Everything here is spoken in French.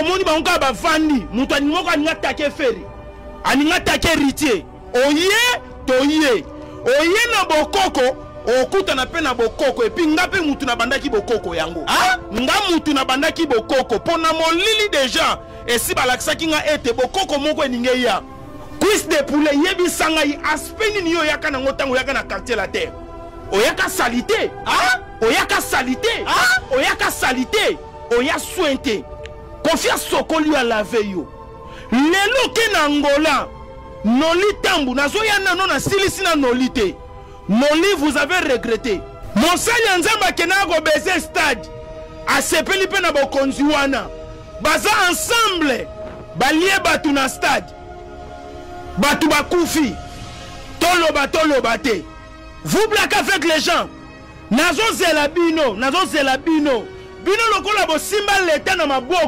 omoni bango kaka bavandi moto aningi moko aningi atake fere aningi atake ritier oye toye. Oye na bokoko okutana mpe na bokoko. Epui nga mpe mutu nabandaki bokoko yango. Ah? nga mutu nabandaki bokoko. Mpo na molili deja esi balakisaki nga ete bokoko moko eningi eya cuise de poulet yebisa ngai aspe nini yo oyaka nango ntango oyaka na quartier la terre? Oyaka salite. Ah? oyaka salite. Ah? oyaka salite. Oya soin te kofi asokoli yo alave yo. Lelo ke na noli tambu nazoya nano nasilisi na noli te. Noli vous avez regretté. Mosali ya nzambe akendaka kobese stade asepeli mpe na baza ensemble balie bato na stade. Bato bakufi. Toloba toloba te. Vous blaque avec les gens. Nazozela bino nazozela bino. Bino lokola bosimba leta na maboko